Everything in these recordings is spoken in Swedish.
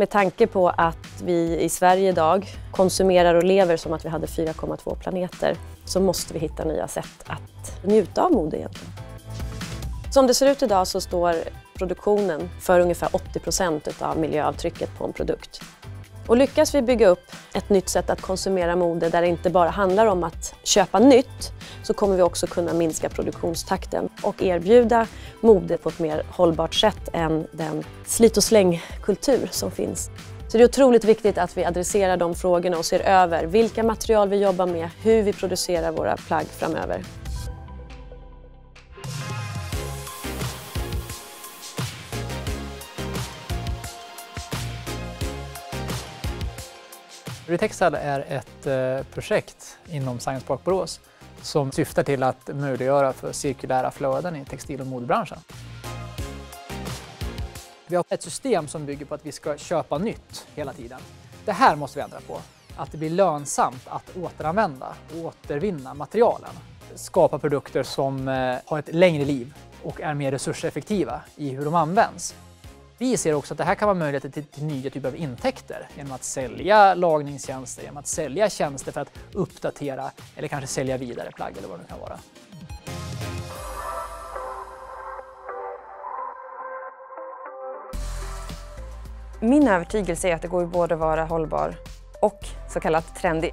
Med tanke på att vi i Sverige idag konsumerar och lever som att vi hade 4,2 planeter så måste vi hitta nya sätt att njuta av mode egentligen. Som det ser ut idag så står produktionen för ungefär 80 procent av miljöavtrycket på en produkt. Och lyckas vi bygga upp ett nytt sätt att konsumera mode där det inte bara handlar om att köpa nytt så kommer vi också kunna minska produktionstakten och erbjuda mode på ett mer hållbart sätt än den slit och slängkultur som finns. Så det är otroligt viktigt att vi adresserar de frågorna och ser över vilka material vi jobbar med, hur vi producerar våra plagg framöver. Retextile är ett eh, projekt inom Science Park Borås som syftar till att möjliggöra för cirkulära flöden i textil och modebranschen. Vi har ett system som bygger på att vi ska köpa nytt hela tiden. Det här måste vi ändra på. Att det blir lönsamt att återanvända och återvinna materialen. Skapa produkter som eh, har ett längre liv och är mer resurseffektiva i hur de används. Vi ser också att det här kan vara möjligheter till, till nya typer av intäkter genom att sälja lagningstjänster, genom att sälja tjänster för att uppdatera eller kanske sälja vidare plagg eller vad det kan vara. Min övertygelse är att det går både att vara hållbar och så kallat trendig.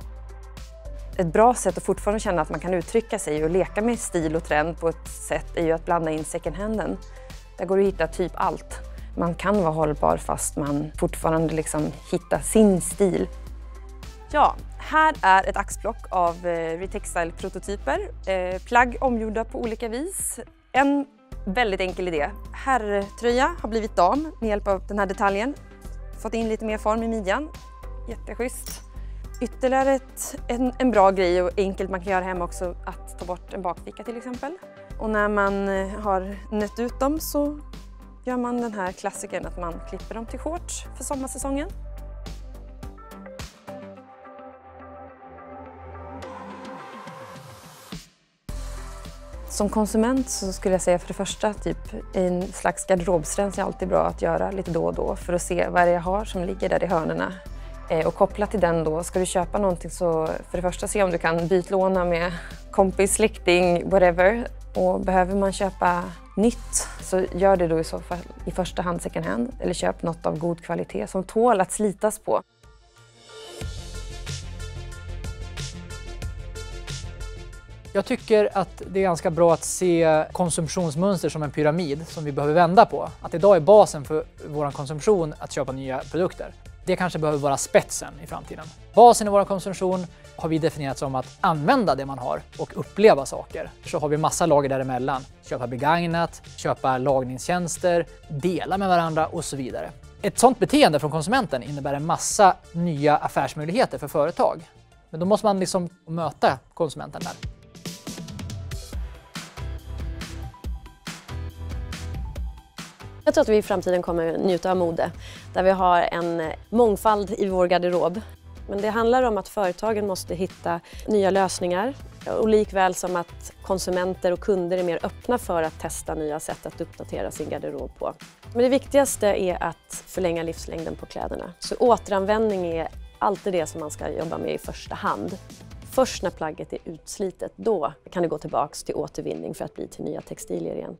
Ett bra sätt att fortfarande känna att man kan uttrycka sig och leka med stil och trend på ett sätt är ju att blanda in second handen. Där går det att hitta typ allt. Man kan vara hållbar fast man fortfarande liksom hittar sin stil. Ja, här är ett axplock av eh, Retextile-prototyper. Eh, plagg omgjorda på olika vis. En väldigt enkel idé. Herrtröja har blivit dam med hjälp av den här detaljen. Fått in lite mer form i midjan. Jätteschysst. Ytterligare ett, en, en bra grej och enkelt man kan göra hemma också att ta bort en bakficka till exempel. Och när man eh, har nött ut dem så gör man den här klassikern att man klipper dem till shorts för sommarsäsongen. Som konsument så skulle jag säga för det första typ en slags garderobsrens är alltid bra att göra lite då och då för att se vad det är jag har som ligger där i hörnerna. Eh, och kopplat till den då, ska du köpa någonting så för det första se om du kan bytlåna med kompis, släkting, whatever. Och behöver man köpa nytt så gör det då i så fall i första hand second hand eller köp något av god kvalitet som tål att slitas på. Jag tycker att det är ganska bra att se konsumtionsmönster som en pyramid som vi behöver vända på. Att idag är basen för vår konsumtion att köpa nya produkter. Det kanske behöver vara spetsen i framtiden. Basen i vår konsumtion har vi definierat som att använda det man har och uppleva saker. Så har vi massa lager däremellan. Köpa begagnat, köpa lagningstjänster, dela med varandra och så vidare. Ett sådant beteende från konsumenten innebär en massa nya affärsmöjligheter för företag. Men då måste man liksom möta konsumenten där. Jag tror att vi i framtiden kommer njuta av mode där vi har en mångfald i vår garderob. Men det handlar om att företagen måste hitta nya lösningar och likväl som att konsumenter och kunder är mer öppna för att testa nya sätt att uppdatera sin garderob på. Men det viktigaste är att förlänga livslängden på kläderna. Så återanvändning är alltid det som man ska jobba med i första hand. Först när plagget är utslitet, då kan det gå tillbaks till återvinning för att bli till nya textilier igen.